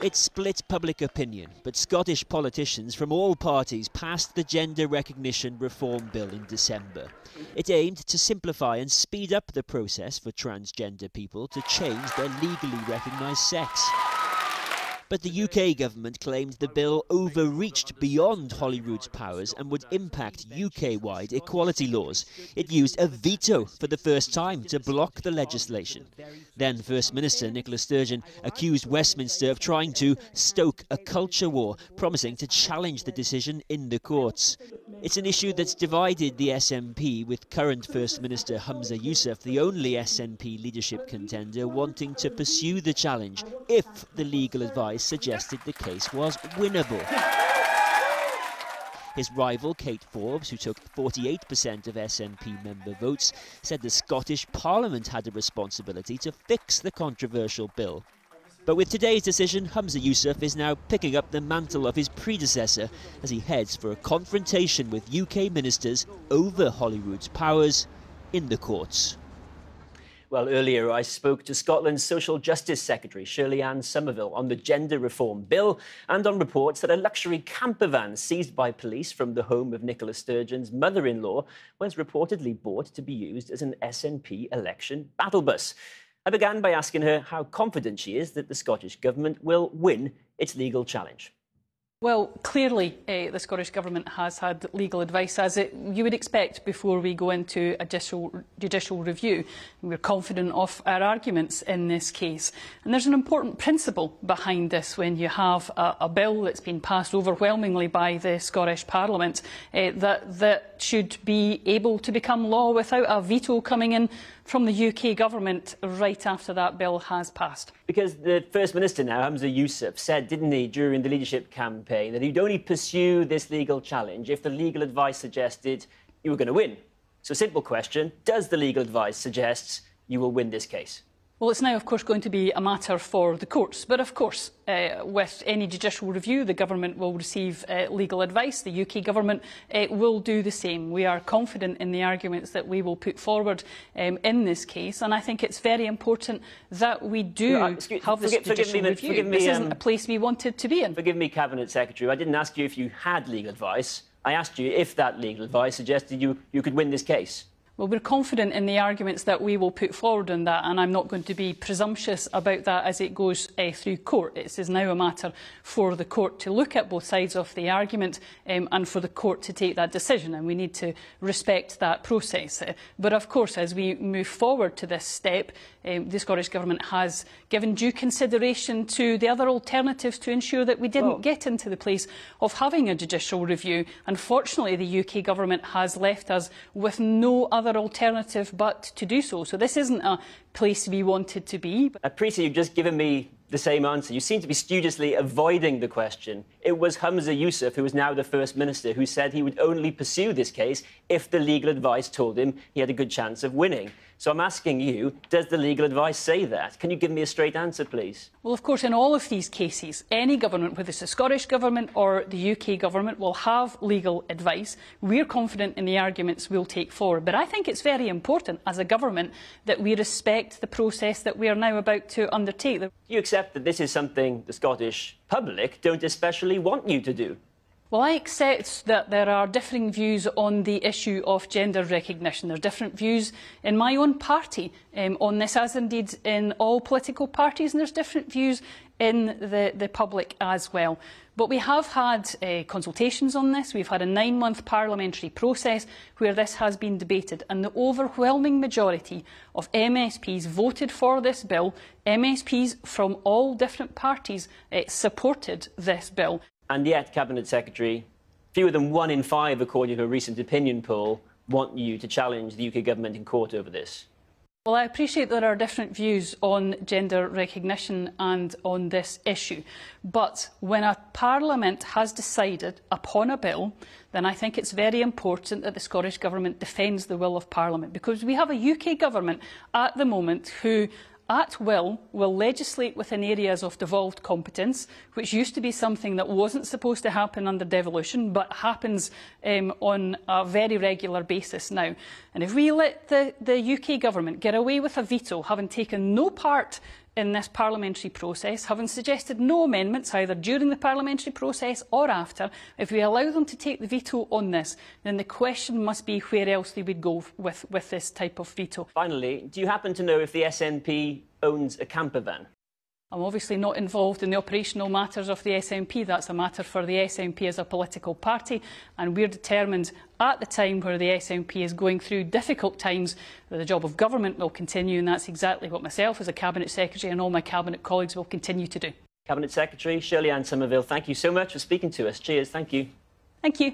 It split public opinion, but Scottish politicians from all parties passed the Gender Recognition Reform Bill in December. It aimed to simplify and speed up the process for transgender people to change their legally recognised sex. But the UK government claimed the bill overreached beyond Holyrood's powers and would impact UK wide equality laws. It used a veto for the first time to block the legislation. Then First Minister Nicola Sturgeon accused Westminster of trying to stoke a culture war, promising to challenge the decision in the courts. It's an issue that's divided the SNP, with current First Minister Humza Yousaf, the only SNP leadership contender, wanting to pursue the challenge if the legal advice suggested the case was winnable. His rival, Kate Forbes, who took 48% of SNP member votes, said the Scottish Parliament had a responsibility to fix the controversial bill. But with today's decision, Humza Yousaf is now picking up the mantle of his predecessor as he heads for a confrontation with UK ministers over Holyrood's powers in the courts. Well, earlier I spoke to Scotland's Social Justice Secretary, Shirley-Anne Somerville, on the Gender Reform Bill and on reports that a luxury camper van seized by police from the home of Nicola Sturgeon's mother in law was reportedly bought to be used as an SNP election battle bus. I began by asking her how confident she is that the Scottish Government will win its legal challenge. Well, clearly uh, the Scottish Government has had legal advice, as it, you would expect before we go into a judicial, judicial review. We're confident of our arguments in this case. And there's an important principle behind this when you have a, a bill that's been passed overwhelmingly by the Scottish Parliament uh, that, that should be able to become law without a veto coming in from the UK government right after that bill has passed. Because the First Minister now, Humza Yousaf, said, didn't he, during the leadership campaign, that he'd only pursue this legal challenge if the legal advice suggested you were going to win. So, simple question Does the legal advice suggest you will win this case? Well, it's now, of course, going to be a matter for the courts. But, of course, uh, with any judicial review, the government will receive uh, legal advice. The UK government uh, will do the same. We are confident in the arguments that we will put forward um, in this case. And I think it's very important that we do no, excuse, have this forgive, judicial forgive me, review. Me, this um, isn't a place we wanted to be in. Forgive me, Cabinet Secretary. I didn't ask you if you had legal advice. I asked you if that legal advice suggested you, you could win this case. Well, we're confident in the arguments that we will put forward on that, and I'm not going to be presumptuous about that as it goes uh, through court. It is now a matter for the court to look at both sides of the argument um, and for the court to take that decision, and we need to respect that process. Uh, but of course, as we move forward to this step, um, the Scottish Government has given due consideration to the other alternatives to ensure that we didn't well, get into the place of having a judicial review. Unfortunately, the UK Government has left us with no other other alternative but to do so. So this isn't a place we wanted to be. I appreciate you've just given me the same answer. You seem to be studiously avoiding the question. It was Humza Yousaf, who is now the First Minister, who said he would only pursue this case if the legal advice told him he had a good chance of winning. So I'm asking you, does the legal advice say that? Can you give me a straight answer, please? Well, of course, in all of these cases, any government, whether it's the Scottish Government or the UK Government, will have legal advice. We're confident in the arguments we'll take forward. But I think it's very important, as a government, that we respect the process that we are now about to undertake. You accept that this is something the Scottish public don't especially want you to do? Well, I accept that there are differing views on the issue of gender recognition. There are different views in my own party um, on this, as indeed in all political parties, and there's different views in the, the public as well. But we have had uh, consultations on this. We've had a nine-month parliamentary process where this has been debated, and the overwhelming majority of MSPs voted for this bill. MSPs from all different parties uh, supported this bill. And yet, Cabinet Secretary, fewer than one in five, according to a recent opinion poll, want you to challenge the UK government in court over this. Well, I appreciate there are different views on gender recognition and on this issue. But when a parliament has decided upon a bill, then I think it's very important that the Scottish Government defends the will of Parliament because we have a UK Government at the moment who at will, will legislate within areas of devolved competence, which used to be something that wasn't supposed to happen under devolution, but happens um, on a very regular basis now. And if we let the, the UK government get away with a veto, having taken no part in this parliamentary process, having suggested no amendments either during the parliamentary process or after, if we allow them to take the veto on this, then the question must be where else they would go with, with this type of veto. Finally, do you happen to know if the SNP owns a camper van? I'm obviously not involved in the operational matters of the SNP. That's a matter for the SNP as a political party. And we're determined at the time where the SNP is going through difficult times that the job of government will continue. And that's exactly what myself as a Cabinet Secretary and all my Cabinet colleagues will continue to do. Cabinet Secretary Shirley-Anne Somerville, thank you so much for speaking to us. Cheers. Thank you. Thank you.